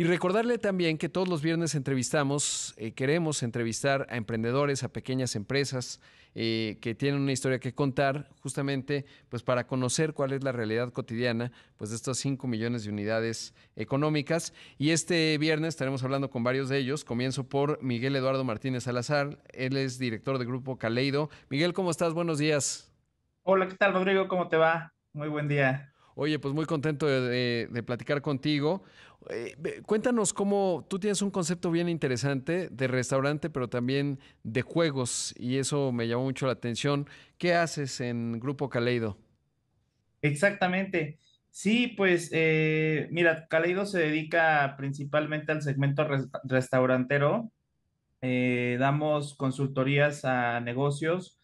Y recordarle también que todos los viernes entrevistamos, eh, queremos entrevistar a emprendedores, a pequeñas empresas eh, que tienen una historia que contar, justamente pues para conocer cuál es la realidad cotidiana pues, de estas 5 millones de unidades económicas. Y este viernes estaremos hablando con varios de ellos. Comienzo por Miguel Eduardo Martínez Salazar, él es director de Grupo Caleido. Miguel, ¿cómo estás? Buenos días. Hola, ¿qué tal, Rodrigo? ¿Cómo te va? Muy buen día. Oye, pues muy contento de, platicar contigo. Eh, cuéntanos cómo tú tienes un concepto bien interesante de restaurante, pero también de juegos, y eso me llamó mucho la atención. ¿Qué haces en Grupo Caleido? Exactamente. Sí, pues eh, mira, Caleido se dedica principalmente al segmento restaurantero. Eh, damos consultorías a negocios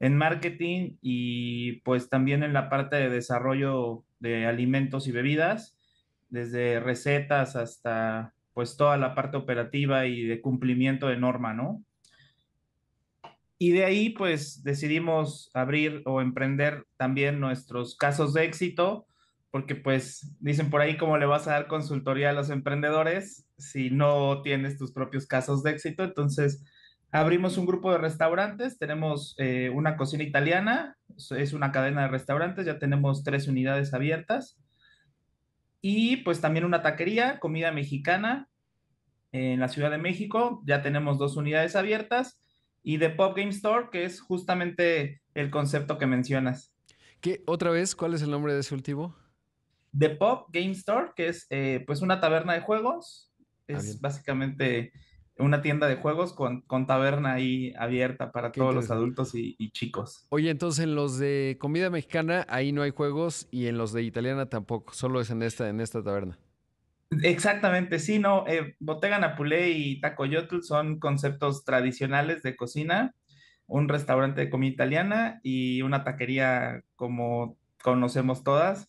en marketing y pues también en la parte de desarrollo de alimentos y bebidas, desde recetas hasta pues toda la parte operativa y de cumplimiento de norma, ¿no? Y de ahí pues decidimos abrir o emprender también nuestros casos de éxito, porque pues dicen por ahí cómo le vas a dar consultoría a los emprendedores si no tienes tus propios casos de éxito. Entonces, Abrimos un grupo de restaurantes, tenemos eh, una cocina italiana, es una cadena de restaurantes, ya tenemos tres unidades abiertas. Y pues también una taquería, comida mexicana en la Ciudad de México, ya tenemos dos unidades abiertas. Y The Pop Game Store, que es justamente el concepto que mencionas. ¿Qué, otra vez, ¿cuál es el nombre de ese último? The Pop Game Store, que es eh, pues una taberna de juegos. Ah, es básicamente una tienda de juegos con, con taberna ahí abierta para todos los adultos y, chicos. Oye, entonces en los de comida mexicana ahí no hay juegos y en los de italiana tampoco, solo es en esta, en esta taberna. Exactamente, sí, no, eh, Bottega Napulé y Tacoyotl son conceptos tradicionales de cocina, un restaurante de comida italiana y una taquería como conocemos todas,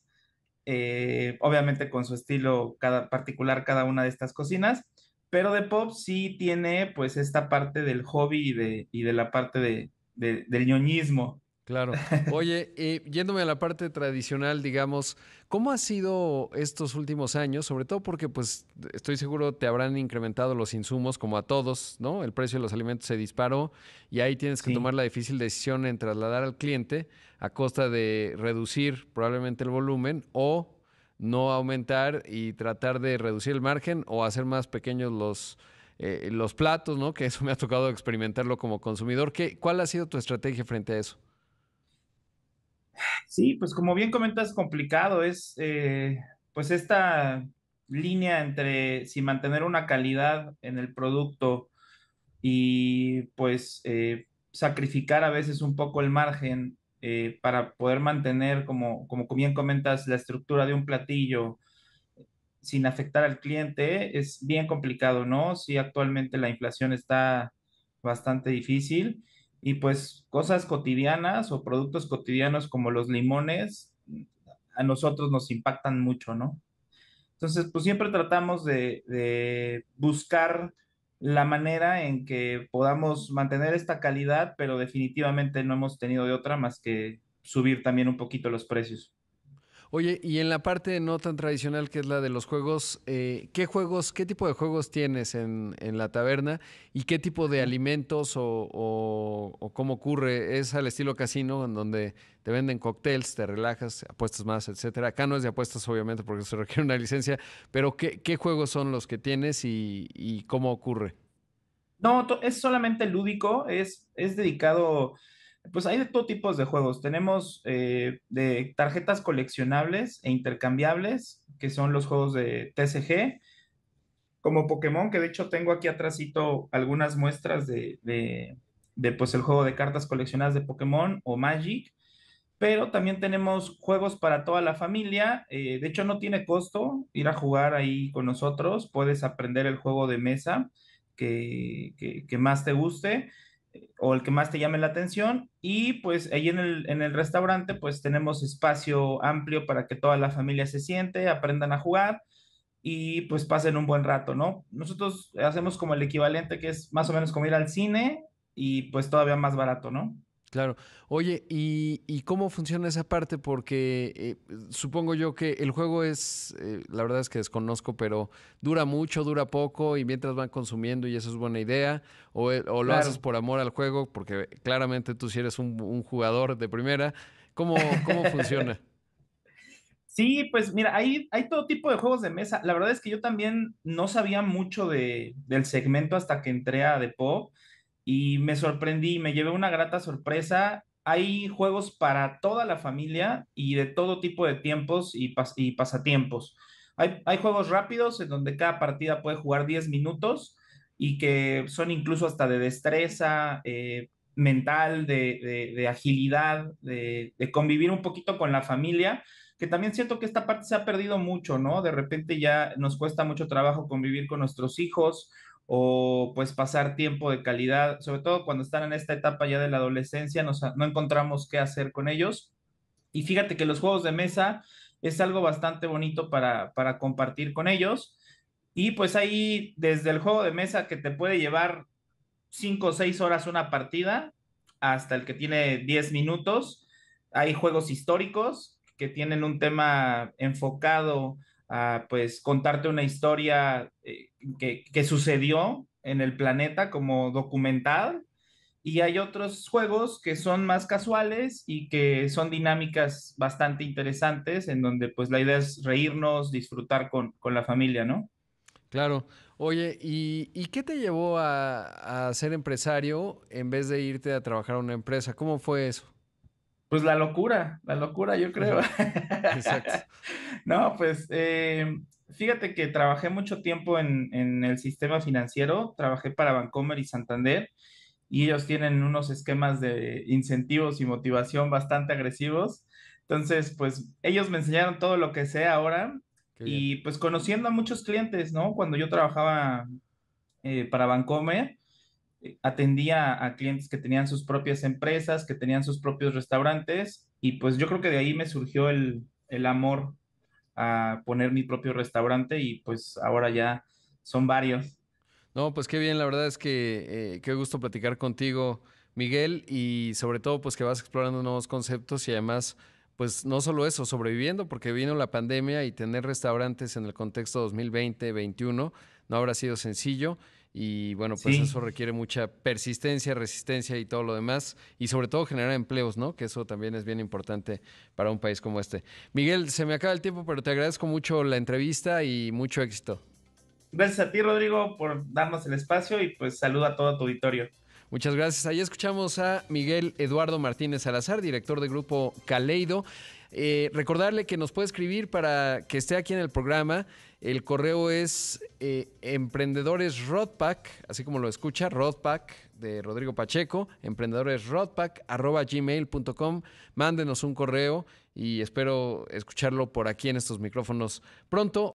eh, obviamente con su estilo cada, particular cada una de estas cocinas pero de pop sí tiene pues esta parte del hobby y de, y de la parte de, del ñoñismo. Claro. Oye, eh, yéndome a la parte tradicional, digamos, ¿cómo ha sido estos últimos años? Sobre todo porque, pues, estoy seguro te habrán incrementado los insumos, como a todos, ¿no? El precio de los alimentos se disparó y ahí tienes que tomar la difícil decisión en trasladar al cliente a costa de reducir probablemente el volumen o no aumentar y tratar de reducir el margen o hacer más pequeños los, eh, los platos, ¿no? Que eso me ha tocado experimentarlo como consumidor. ¿Qué, ¿Cuál ha sido tu estrategia frente a eso? Sí, pues como bien comentas, complicado es eh, pues esta línea entre si mantener una calidad en el producto y pues eh, sacrificar a veces un poco el margen eh, para poder mantener, como, como bien comentas, la estructura de un platillo sin afectar al cliente, es bien complicado, ¿no? Sí, actualmente la inflación está bastante difícil y pues cosas cotidianas o productos cotidianos como los limones a nosotros nos impactan mucho, ¿no? Entonces, pues siempre tratamos de, de buscar la manera en que podamos mantener esta calidad, pero definitivamente no hemos tenido de otra más que subir también un poquito los precios. Oye, y en la parte no tan tradicional que es la de los juegos, eh, ¿qué juegos, qué tipo de juegos tienes en, la taberna y qué tipo de alimentos o, cómo ocurre? ¿Es al estilo casino en donde te venden cócteles, te relajas, apuestas más, etcétera? Acá no es de apuestas obviamente porque se requiere una licencia, pero ¿qué, juegos son los que tienes y, cómo ocurre? No, es solamente lúdico, es, es dedicado pues hay de todo tipos de juegos. Tenemos eh, de tarjetas coleccionables e intercambiables, que son los juegos de TCG, como Pokémon, que de hecho tengo aquí atrásito algunas muestras de, de, pues el juego de cartas coleccionadas de Pokémon o Magic. Pero también tenemos juegos para toda la familia. Eh, de hecho, no tiene costo ir a jugar ahí con nosotros. Puedes aprender el juego de mesa que, que más te guste o el que más te llame la atención. Y pues ahí en el, en el restaurante pues tenemos espacio amplio para que toda la familia se siente, aprendan a jugar y pues pasen un buen rato, ¿no? Nosotros hacemos como el equivalente que es más o menos como ir al cine y pues todavía más barato, ¿no? Claro. Oye, ¿y, cómo funciona esa parte? Porque eh, supongo yo que el juego es, eh, la verdad es que desconozco, pero dura mucho, dura poco y mientras van consumiendo y eso es buena idea. O, eh, lo haces por amor al juego, porque claramente tú si eres un, jugador de primera. ¿Cómo, cómo funciona? Sí, pues mira, hay, hay todo tipo de juegos de mesa. La verdad es que yo también no sabía mucho de, del segmento hasta que entré a Depot y me sorprendí, me llevé una grata sorpresa. Hay juegos para toda la familia y de todo tipo de tiempos y, pasatiempos. Hay, juegos rápidos en donde cada partida puede jugar 10 minutos y que son incluso hasta de destreza eh, mental, de, agilidad, de, de, convivir un poquito con la familia, que también siento que esta parte se ha perdido mucho, ¿no? De repente ya nos cuesta mucho trabajo convivir con nuestros hijos o pues pasar tiempo de calidad, sobre todo cuando están en esta etapa ya de la adolescencia, no encontramos qué hacer con ellos. Y fíjate que los juegos de mesa es algo bastante bonito para, para compartir con ellos. Y pues ahí, desde el juego de mesa que te puede llevar 5 o 6 horas una partida, hasta el que tiene 10 minutos, hay juegos históricos que tienen un tema enfocado a pues contarte una historia eh, que, sucedió en el planeta como documental. Y hay otros juegos que son más casuales y que son dinámicas bastante interesantes, en donde pues la idea es reírnos, disfrutar con, la familia, ¿no? Claro. Oye, ¿y, qué te llevó a, a, ser empresario en vez de irte a trabajar a una empresa? ¿Cómo fue eso? Pues la locura, la locura, yo creo. Exacto. no, pues eh, fíjate que trabajé mucho tiempo en, el sistema financiero, trabajé para Bancomer y Santander, y ellos tienen unos esquemas de incentivos y motivación bastante agresivos. Entonces, pues ellos me enseñaron todo lo que sé ahora y pues conociendo a muchos clientes, ¿no? Cuando yo trabajaba eh, para Bancomer, atendía a clientes que tenían sus propias empresas, que tenían sus propios restaurantes, y pues yo creo que de ahí me surgió el, amor a poner mi propio restaurante y pues ahora ya son varios. No, pues qué bien, la verdad es que eh, qué gusto platicar contigo, Miguel, y sobre todo pues que vas explorando nuevos conceptos y además pues no solo eso, sobreviviendo, porque vino la pandemia y tener restaurantes en el contexto 2020-21 no habrá sido sencillo. Y bueno, pues eso requiere mucha persistencia, resistencia y todo lo demás. Y sobre todo generar empleos, ¿no? Que eso también es bien importante para un país como este. Miguel, se me acaba el tiempo, pero te agradezco mucho la entrevista y mucho éxito. Gracias a ti, Rodrigo, por darnos el espacio y pues saluda a todo tu auditorio. Muchas gracias. Ahí escuchamos a Miguel Eduardo Martínez Salazar, director del grupo Caleido. Eh, recordarle que nos puede escribir para que esté aquí en el programa. El correo es eh, emprendedores rodpack, así como lo escucha, rodpack de Rodrigo Pacheco, emprendedores gmail.com. Mándenos un correo y espero escucharlo por aquí en estos micrófonos pronto.